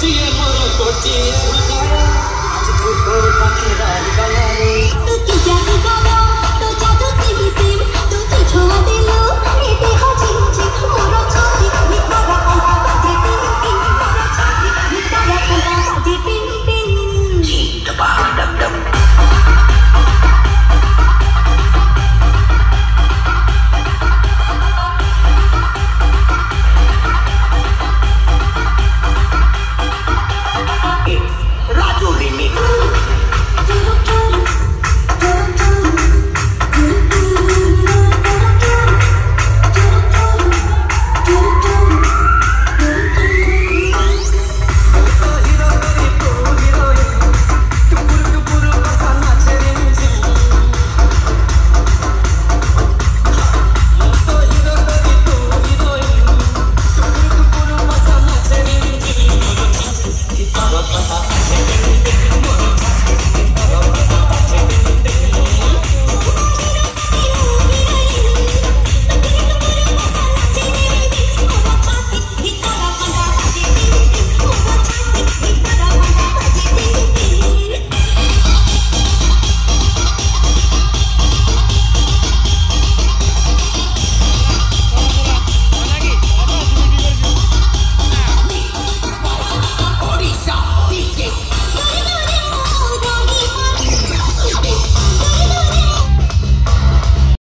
tortilla, mano, tortilla.